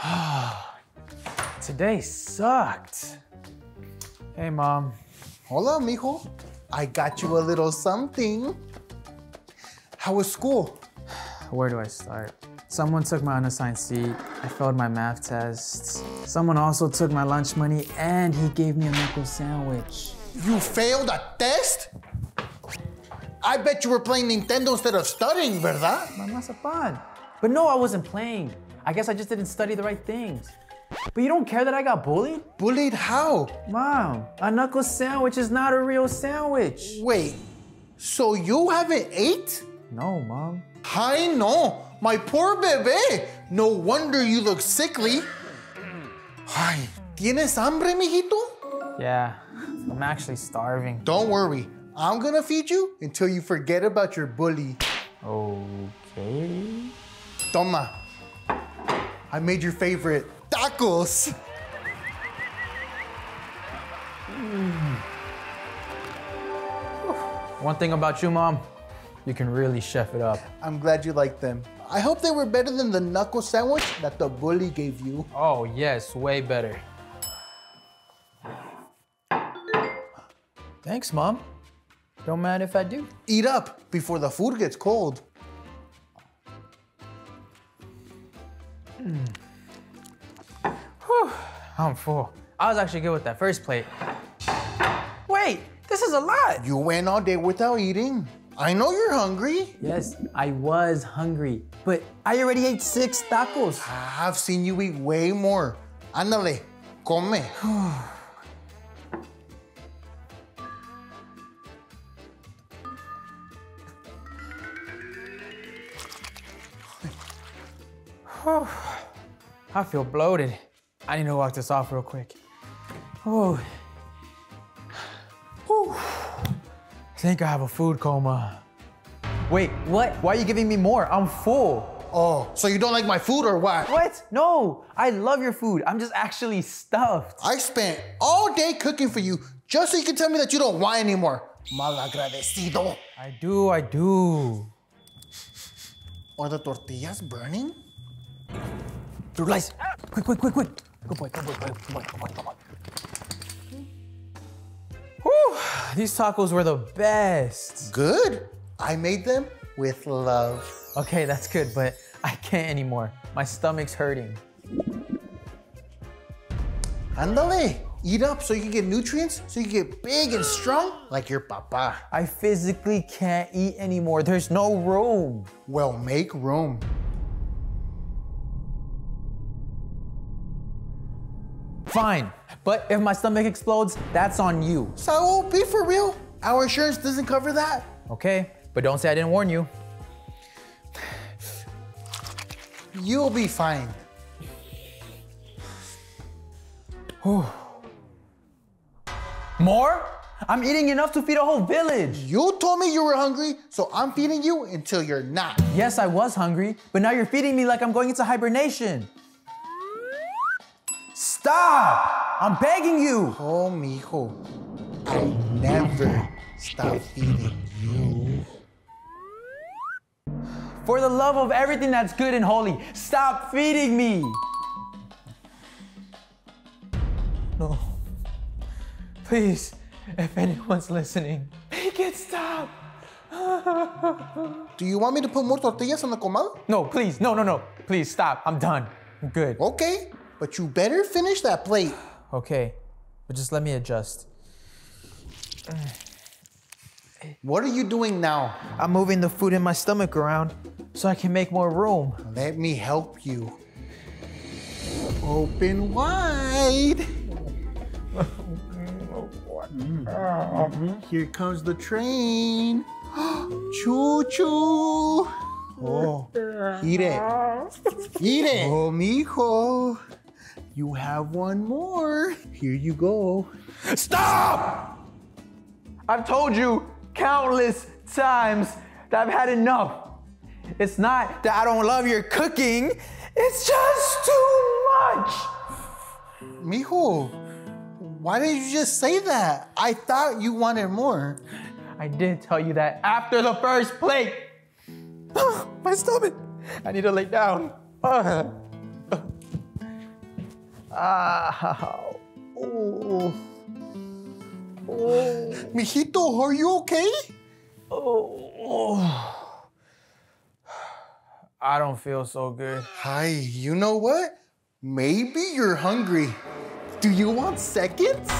Today sucked. Hey, Mom. Hola, mijo. I got you a little something. How was school? Where do I start? Someone took my unassigned seat. I failed my math tests. Someone also took my lunch money and he gave me a knuckle sandwich. You failed a test? I bet you were playing Nintendo instead of studying, ¿verdad? Mamazapan. But no, I wasn't playing. I guess I just didn't study the right things. But you don't care that I got bullied? Bullied how? Mom, a knuckle sandwich is not a real sandwich. Wait, so you haven't ate? No, Mom. I know, my poor bebé. No wonder you look sickly. Ay, ¿tienes hambre, mijito? Yeah, I'm actually starving. Don't worry, I'm gonna feed you until you forget about your bully. Okay. Toma. I made your favorite tacos. Hmm. One thing about you, Mom, you can really chef it up. I'm glad you like them. I hope they were better than the knuckle sandwich that the bully gave you. Oh, yes, way better. Thanks, Mom. Don't mind if I do. Eat up before the food gets cold. I'm full. I was actually good with that first plate. Wait, this is a lot. You went all day without eating. I know you're hungry. Yes, I was hungry, but I already ate six tacos. I've seen you eat way more. Ándale, come. I feel bloated. I need to walk this off real quick. Oh. Whew. I think I have a food coma. Wait, what? Why are you giving me more? I'm full. Oh, so you don't like my food or what? What? No, I love your food. I'm just actually stuffed. I spent all day cooking for you just so you can tell me that you don't want anymore. Malagradecido. I do, I do. Are the tortillas burning? Through lights. Quick, quick, quick, quick. Good boy, good boy, good boy, good boy, good boy, good boy. Whew, these tacos were the best. Good. I made them with love. Okay, that's good, but I can't anymore. My stomach's hurting. Ándale, eat up so you can get nutrients, so you can get big and strong like your papa. I physically can't eat anymore. There's no room. Well, make room. Fine, but if my stomach explodes, that's on you. So, be for real. Our insurance doesn't cover that. Okay, but don't say I didn't warn you. You'll be fine. More? I'm eating enough to feed a whole village. You told me you were hungry, so I'm feeding you until you're not. Yes, I was hungry, but now you're feeding me like I'm going into hibernation. Stop! I'm begging you. Oh, mijo, I never stop feeding you. For the love of everything that's good and holy, stop feeding me. No. Please, if anyone's listening, make it stop. Do you want me to put more tortillas on the comal? No, please, no, no, no. Please stop. I'm done. I'm good. Okay, but you better finish that plate. Okay, but just let me adjust. What are you doing now? I'm moving the food in my stomach around so I can make more room. Let me help you. Open wide. Mhm. Here comes the train. choo choo. Oh, eat it. Eat it. Oh, mijo. You have one more. Here you go. Stop! I've told you countless times that I've had enough. It's not that I don't love your cooking, it's just too much. Mijo, why did you just say that? I thought you wanted more. I did tell you that after the first plate. My stomach. I need to lay down. Ah. Oh. Oh. Mijito, are you okay? Oh. I don't feel so good. Hi, you know what? Maybe you're hungry. Do you want seconds?